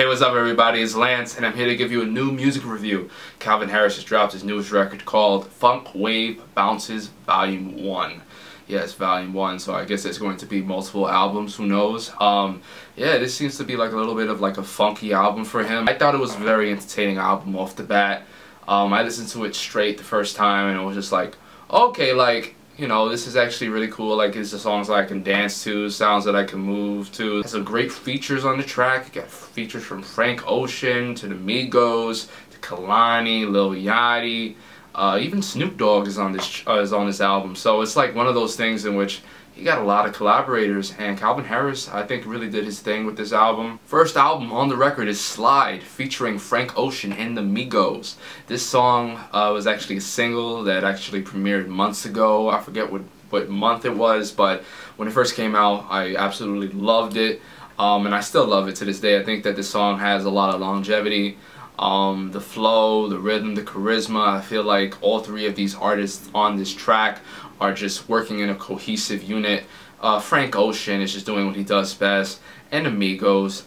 Hey, what's up everybody? It's Lance and I'm here to give you a new music review. Calvin Harris has dropped his newest record called Funk Wav Bounces Volume 1. Yes, Volume 1, so I guess it's going to be multiple albums, who knows. Um, yeah, this seems to be like a little bit of like a funky album for him. I thought it was a very entertaining album off the bat. Um, I listened to it straight the first time and it was just like, okay, like you know, this is actually really cool. Like, it's the songs that I can dance to, sounds that I can move to. Has some great features on the track. Got features from Frank Ocean to the Migos to Kehlani, Lil Yachty. Uh, even Snoop Dogg is on this uh, is on this album. So it's like one of those things in which he got a lot of collaborators and Calvin Harris I think really did his thing with this album. First album on the record is Slide featuring Frank Ocean and the Migos. This song uh, was actually a single that actually premiered months ago. I forget what, what month it was but when it first came out I absolutely loved it um, and I still love it to this day. I think that this song has a lot of longevity. Um, the flow, the rhythm, the charisma. I feel like all three of these artists on this track are just working in a cohesive unit. Uh, Frank Ocean is just doing what he does best. And Amigos,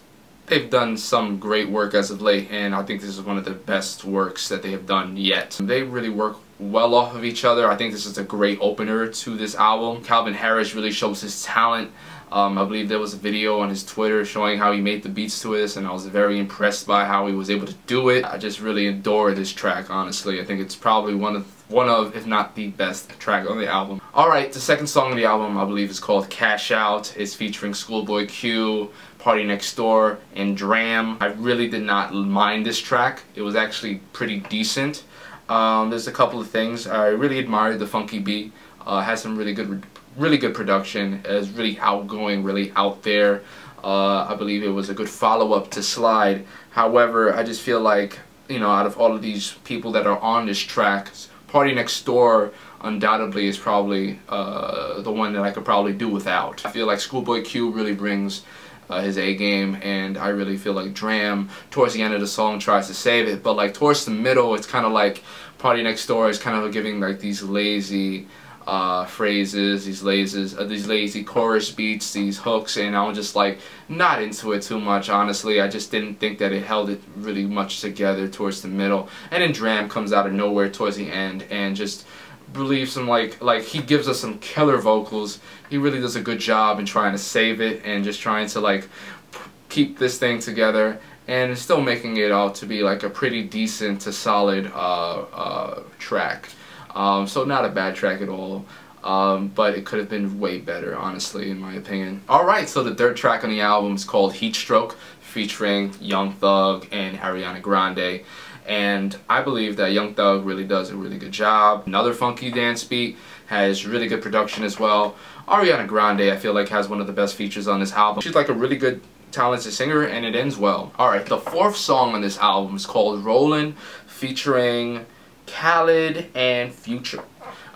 they've done some great work as of late and I think this is one of the best works that they have done yet. They really work well off of each other. I think this is a great opener to this album. Calvin Harris really shows his talent. Um, I believe there was a video on his Twitter showing how he made the beats to this and I was very impressed by how he was able to do it. I just really adore this track honestly. I think it's probably one of one of, if not the best track on the album. Alright, the second song on the album I believe is called Cash Out. It's featuring Schoolboy Q, Party Next Door, and Dram. I really did not mind this track. It was actually pretty decent. Um, there's a couple of things. I really admired the funky beat. Uh, has some really good, really good production. It's really outgoing, really out there. Uh, I believe it was a good follow-up to Slide. However, I just feel like, you know, out of all of these people that are on this track, PartyNextDoor undoubtedly is probably uh, the one that I could probably do without. I feel like Schoolboy Q really brings uh, his A game, and I really feel like Dram towards the end of the song tries to save it, but like towards the middle, it's kind of like Party Next Door is kind of giving like these lazy uh, phrases, these lazy, uh, these lazy chorus beats, these hooks, and I was just like not into it too much. Honestly, I just didn't think that it held it really much together towards the middle, and then Dram comes out of nowhere towards the end and just believe some like like he gives us some killer vocals. He really does a good job in trying to save it and just trying to like keep this thing together and still making it out to be like a pretty decent to solid uh, uh, track. Um, so not a bad track at all. Um, but it could have been way better, honestly, in my opinion. Alright, so the third track on the album is called Heatstroke, featuring Young Thug and Ariana Grande and I believe that Young Thug really does a really good job. Another funky dance beat has really good production as well. Ariana Grande I feel like has one of the best features on this album. She's like a really good talented singer and it ends well. Alright, the fourth song on this album is called Rollin' featuring Khalid and Future.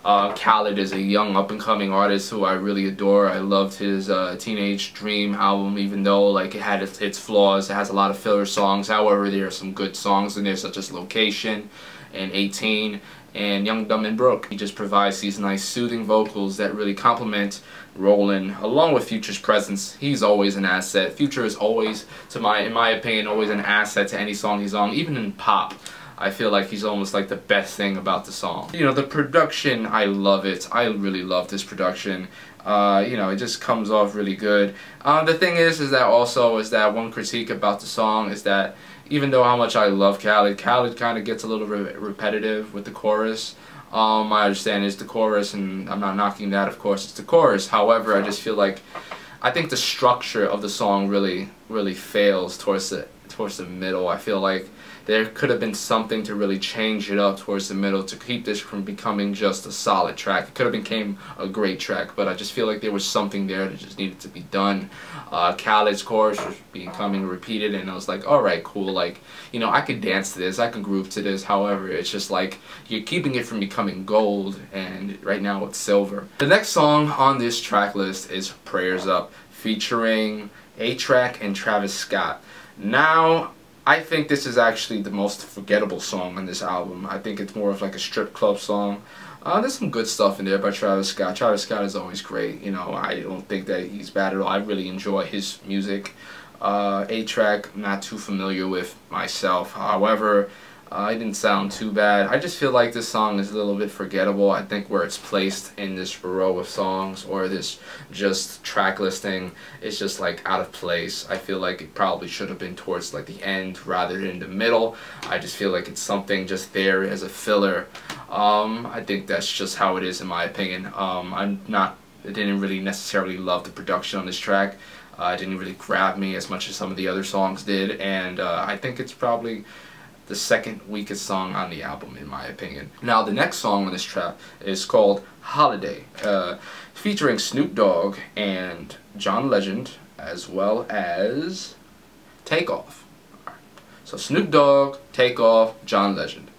Uh, Khalid is a young up-and-coming artist who I really adore. I loved his uh, Teenage Dream album, even though like it had its, its, flaws. It has a lot of filler songs. However, there are some good songs in there, such as Location and 18 and Young, Dumb, and Broke. He just provides these nice soothing vocals that really complement Rollin' along with Future's presence. He's always an asset. Future is always, to my, in my opinion, always an asset to any song he's on, even in pop. I feel like he's almost like the best thing about the song. You know, the production, I love it. I really love this production. Uh, you know, it just comes off really good. Uh, the thing is, is that also is that one critique about the song is that even though how much I love Khalid, Khalid kind of gets a little re repetitive with the chorus. Um, I understand it's the chorus, and I'm not knocking that, of course, it's the chorus. However, I just feel like I think the structure of the song really, really fails towards the towards the middle. I feel like there could have been something to really change it up towards the middle to keep this from becoming just a solid track. It could have became a great track, but I just feel like there was something there that just needed to be done. Uh, Khalid's chorus was becoming repeated, and I was like, all right, cool. Like, you know, I could dance to this, I can groove to this. However, it's just like you're keeping it from becoming gold, and right now it's silver. The next song on this track list is Prayers Up, featuring A-Trak and Travis Scott. Now, I think this is actually the most forgettable song on this album. I think it's more of like a strip club song. Uh, there's some good stuff in there by Travis Scott. Travis Scott is always great. You know, I don't think that he's bad at all. I really enjoy his music. Uh, A-Trak, not too familiar with myself. However, uh, it didn't sound too bad. I just feel like this song is a little bit forgettable. I think where it's placed in this row of songs or this just track listing is just like out of place. I feel like it probably should have been towards like the end rather than the middle. I just feel like it's something just there as a filler. Um, I think that's just how it is in my opinion. Um, I'm not, I didn't really necessarily love the production on this track. Uh, it didn't really grab me as much as some of the other songs did and uh, I think it's probably the second weakest song on the album in my opinion. Now the next song on this track is called Holiday, uh, featuring Snoop Dogg and John Legend as well as Takeoff. So Snoop Dogg, Takeoff, John Legend.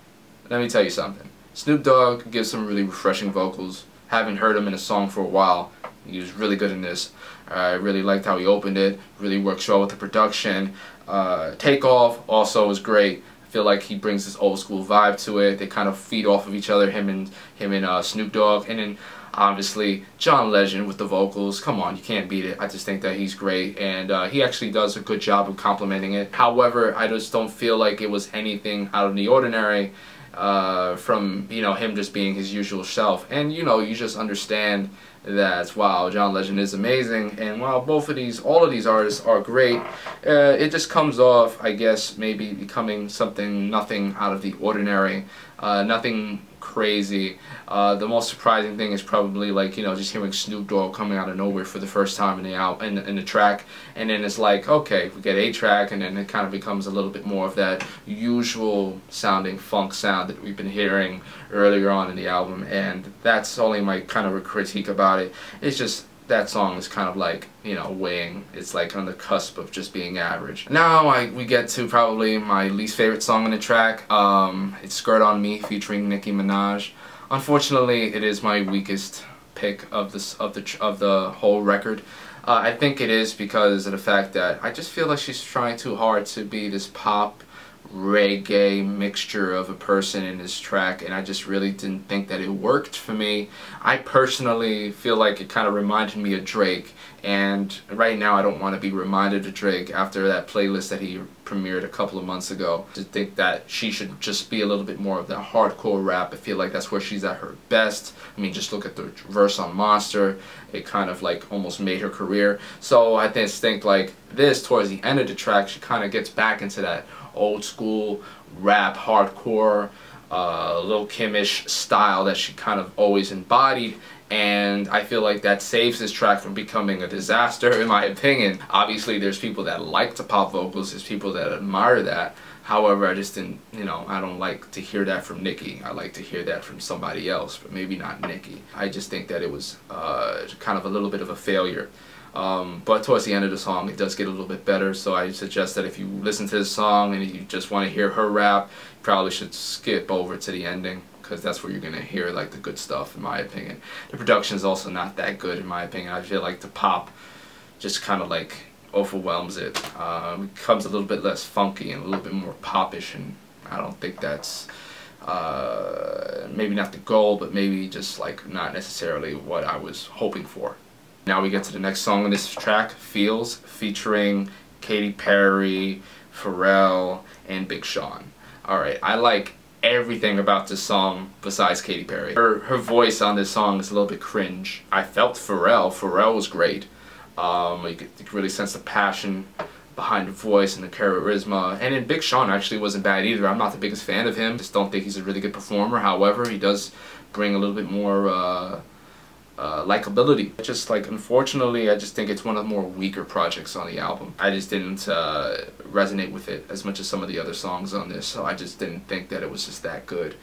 Let me tell you something. Snoop Dogg gives some really refreshing vocals. Haven't heard him in a song for a while. He was really good in this. I really liked how he opened it. Really works well with the production. Uh, Takeoff also was great feel like he brings this old school vibe to it. They kind of feed off of each other, him and him and uh, Snoop Dogg, and then obviously John Legend with the vocals. Come on, you can't beat it. I just think that he's great, and uh, he actually does a good job of complementing it. However, I just don't feel like it was anything out of the ordinary uh, from you know him just being his usual self. And you know, you just understand that wow, John Legend is amazing, and while both of these, all of these artists are great, uh, it just comes off, I guess, maybe becoming something nothing out of the ordinary, uh, nothing crazy. Uh, the most surprising thing is probably like you know just hearing Snoop Dogg coming out of nowhere for the first time in the out in, in the track, and then it's like okay we get a track, and then it kind of becomes a little bit more of that usual sounding funk sound that we've been hearing earlier on in the album, and that's only my kind of a critique about it. It's just that song is kind of like, you know, weighing. It's like on the cusp of just being average. Now I, we get to probably my least favorite song on the track. Um, it's Skrt On Me featuring Nicki Minaj. Unfortunately, it is my weakest pick of this of the of the whole record. Uh, I think it is because of the fact that I just feel like she's trying too hard to be this pop reggae mixture of a person in this track and I just really didn't think that it worked for me. I personally feel like it kind of reminded me of Drake and right now I don't want to be reminded of Drake after that playlist that he premiered a couple of months ago to think that she should just be a little bit more of that hardcore rap. I feel like that's where she's at her best. I mean just look at the verse on Monster. It kind of like almost made her career. So I just think like this towards the end of the track she kind of gets back into that old school rap, hardcore, uh, Lil Kimish style that she kind of always embodied and I feel like that saves this track from becoming a disaster in my opinion. Obviously there's people that like the pop vocals, there's people that admire that. However, I just didn't, you know, I don't like to hear that from Nicki. I like to hear that from somebody else, but maybe not Nicki. I just think that it was uh, kind of a little bit of a failure. Um, but towards the end of the song, it does get a little bit better. So I suggest that if you listen to this song and you just want to hear her rap, you probably should skip over to the ending because that's where you're going to hear like the good stuff in my opinion. The production is also not that good in my opinion. I feel like the pop just kind of like overwhelms it. Um, it becomes a little bit less funky and a little bit more popish and I don't think that's uh, maybe not the goal but maybe just like not necessarily what I was hoping for. Now we get to the next song on this track, Feels, featuring Katy Perry, Pharrell, and Big Sean. Alright, I like everything about this song besides Katy Perry. Her, her voice on this song is a little bit cringe. I felt Pharrell. Pharrell was great. Um, you, could, you could really sense the passion behind the voice and the charisma. And then Big Sean actually wasn't bad either. I'm not the biggest fan of him. Just don't think he's a really good performer. However, he does bring a little bit more uh, uh, likability. Just like, unfortunately, I just think it's one of the more weaker projects on the album. I just didn't uh, resonate with it as much as some of the other songs on this, so I just didn't think that it was just that good.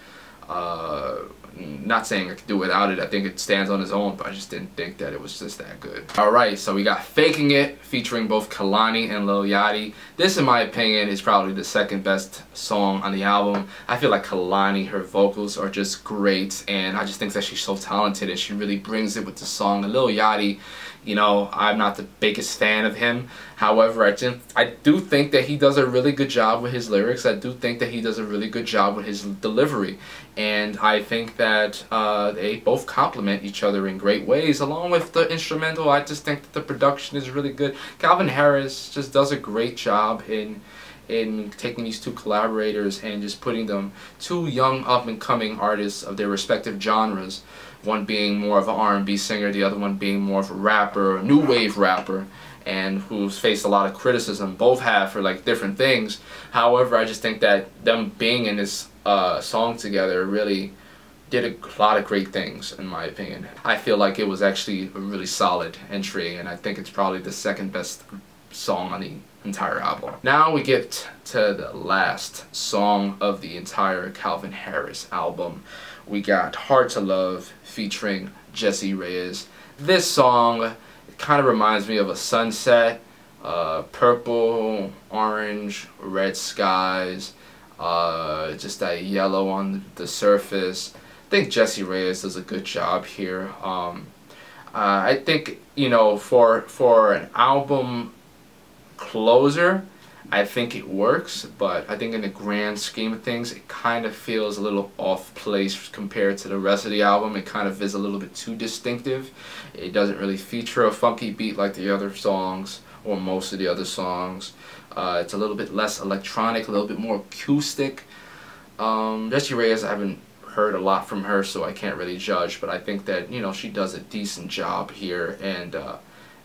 Uh, not saying I could do without it, I think it stands on its own, but I just didn't think that it was just that good. Alright, so we got Faking It featuring both Kehlani and Lil Yachty. This, in my opinion, is probably the second best song on the album. I feel like Kehlani, her vocals are just great, and I just think that she's so talented and she really brings it with the song. Lil Yachty, You know, I'm not the biggest fan of him. However, I just, I do think that he does a really good job with his lyrics. I do think that he does a really good job with his delivery. And I think that uh, they both complement each other in great ways. Along with the instrumental, I just think that the production is really good. Calvin Harris just does a great job in in taking these two collaborators and just putting them two young up and coming artists of their respective genres one being more of an R&B singer the other one being more of a rapper a new wave rapper and who's faced a lot of criticism both have for like different things. However I just think that them being in this uh, song together really did a lot of great things in my opinion. I feel like it was actually a really solid entry and I think it's probably the second best song on the entire album. Now we get to the last song of the entire Calvin Harris album. We got Hard to Love featuring Jessie Reyez. This song kind of reminds me of a sunset, uh, purple, orange, red skies, uh, just that yellow on the surface. I think Jessie Reyez does a good job here. Um, uh, I think you know for for an album closer, I think it works, but I think in the grand scheme of things, it kind of feels a little off place compared to the rest of the album. It kind of is a little bit too distinctive. It doesn't really feature a funky beat like the other songs, or most of the other songs. Uh, it's a little bit less electronic, a little bit more acoustic. Um, Jessie Reyez, I haven't heard a lot from her, so I can't really judge, but I think that, you know, she does a decent job here, and uh,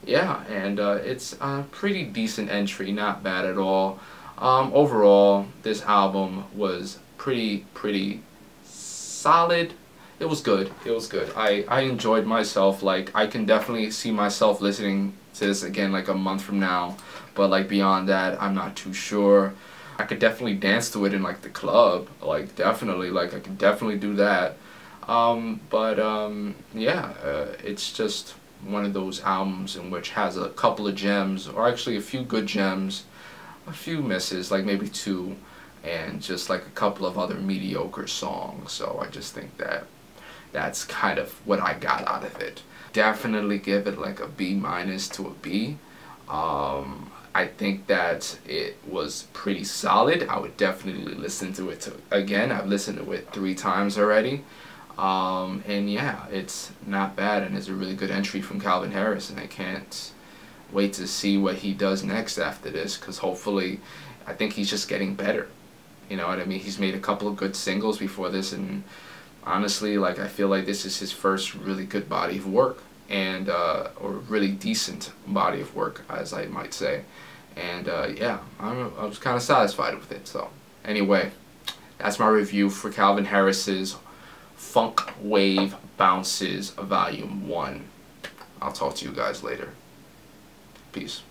yeah, and uh, it's a pretty decent entry, not bad at all. Um, overall, this album was pretty, pretty solid. It was good. It was good. I, I enjoyed myself. Like, I can definitely see myself listening to this again like a month from now. But, like, beyond that, I'm not too sure. I could definitely dance to it in, like, the club. Like, definitely. Like, I could definitely do that. Um, but, um, yeah, uh, it's just one of those albums in which has a couple of gems, or actually a few good gems, a few misses, like maybe two, and just like a couple of other mediocre songs. So I just think that that's kind of what I got out of it. Definitely give it like a B minus to a B. Um, I think that it was pretty solid. I would definitely listen to it to, again. I've listened to it three times already. Um, and yeah, it's not bad and it's a really good entry from Calvin Harris and I can't wait to see what he does next after this because hopefully I think he's just getting better. You know what I mean? He's made a couple of good singles before this and honestly like I feel like this is his first really good body of work and uh, or really decent body of work as I might say and uh, yeah I'm, I was kind of satisfied with it so anyway that's my review for Calvin Harris's Funk Wav Bounces Volume 1. I'll talk to you guys later. Peace.